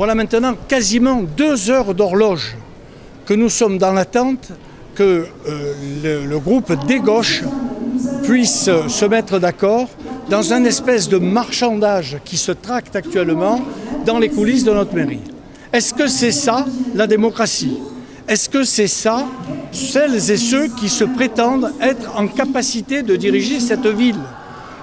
Voilà maintenant quasiment deux heures d'horloge que nous sommes dans l'attente que euh, le, le, groupe des gauches puisse se mettre d'accord dans un espèce de marchandage qui se tracte actuellement dans les coulisses de notre mairie. Est-ce que c'est ça la démocratie? Est-ce que c'est ça celles et ceux qui se prétendent être en capacité de diriger cette ville?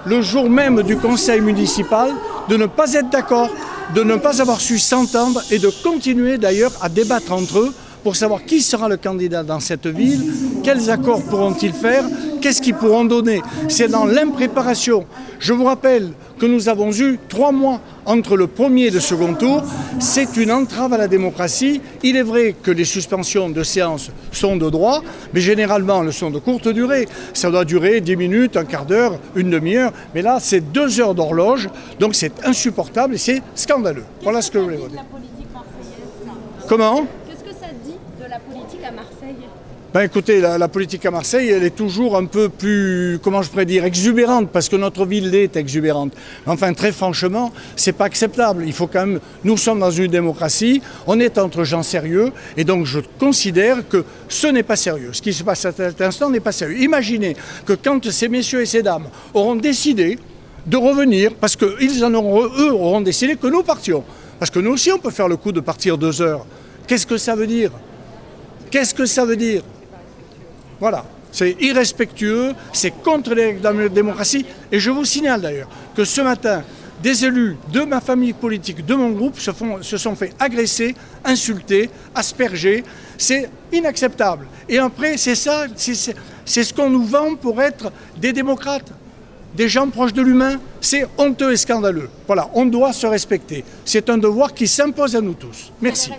Le jour même du conseil municipal, de ne pas être d'accord, de ne pas avoir su s'entendre et de continuer d'ailleurs à débattre entre eux pour savoir qui sera le candidat dans cette ville, quels accords pourront-ils faire, qu'est-ce qu'ils pourront donner. C'est dans l'impréparation. Je vous rappelle que nous avons eu trois mois entre le premier et le second tour. C'est une entrave à la démocratie. Il est vrai que les suspensions de séance sont de droit, mais généralement elles sont de courte durée. Ça doit durer 10 minutes, un quart d'heure, une demi-heure. Mais là, c'est deux heures d'horloge, donc c'est insupportable et c'est scandaleux. Voilà ce que je voulais vous dire. Comment? La politique à Marseille? Ben écoutez, la, politique à Marseille, elle est toujours un peu plus, comment je pourrais dire, exubérante, parce que notre ville est exubérante. Enfin, très franchement, c'est pas acceptable. Il faut quand même, nous sommes dans une démocratie, on est entre gens sérieux, et donc je considère que ce n'est pas sérieux. Ce qui se passe à cet instant n'est pas sérieux. Imaginez que quand ces messieurs et ces dames auront décidé de revenir, parce qu'ils en auront, eux auront décidé que nous partions, parce que nous aussi on peut faire le coup de partir deux heures. Qu'est-ce que ça veut dire? Qu'est-ce que ça veut dire? Voilà, c'est irrespectueux, c'est contre la démocratie. Et je vous signale d'ailleurs que ce matin, des élus de ma famille politique, de mon groupe, se, se sont fait agresser, insulter, asperger. C'est inacceptable. Et après, c'est ça, c'est ce qu'on nous vend pour être des démocrates, des gens proches de l'humain. C'est honteux et scandaleux. Voilà, on doit se respecter. C'est un devoir qui s'impose à nous tous. Merci.